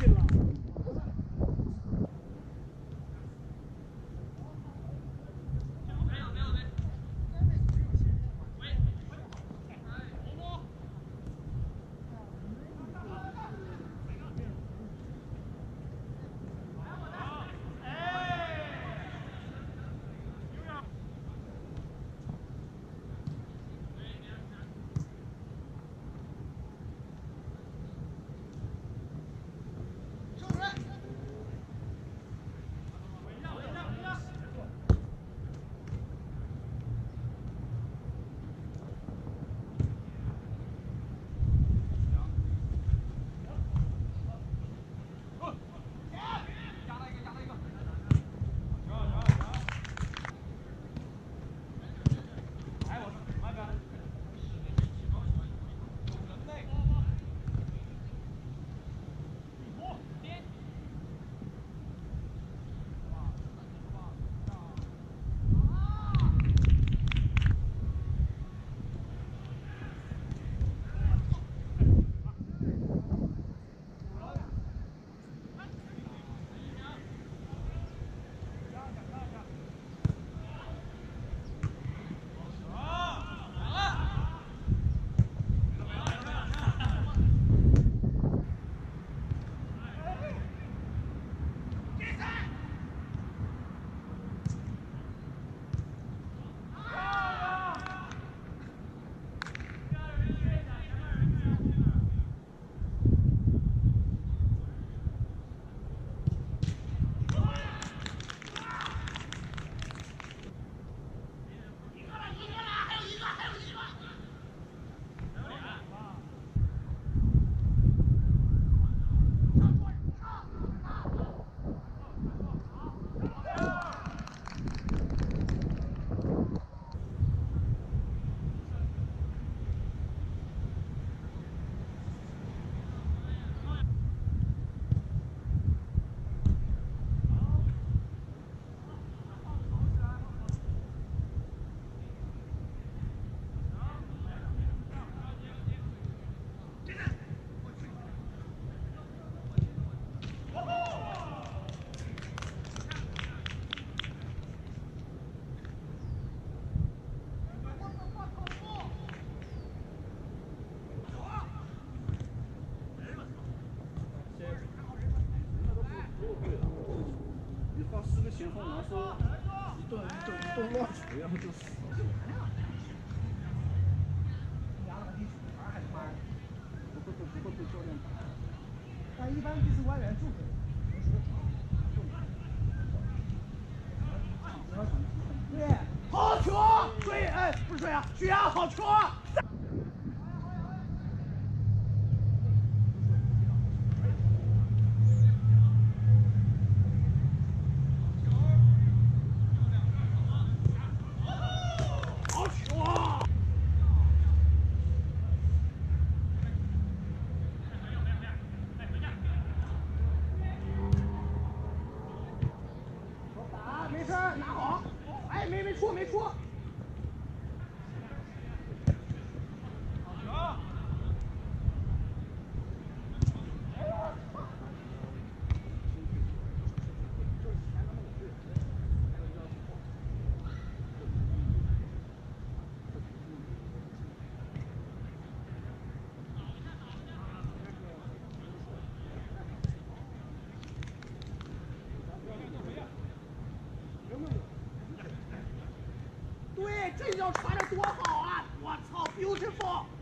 Angela. 动不了球，然后就死了。不会不会被教练打。但一般第四外援就可以。对，好球！追，哎，不是追啊，追啊，好球啊！打，没事儿，拿好。哎，说穿，的多好啊！我操，beautiful！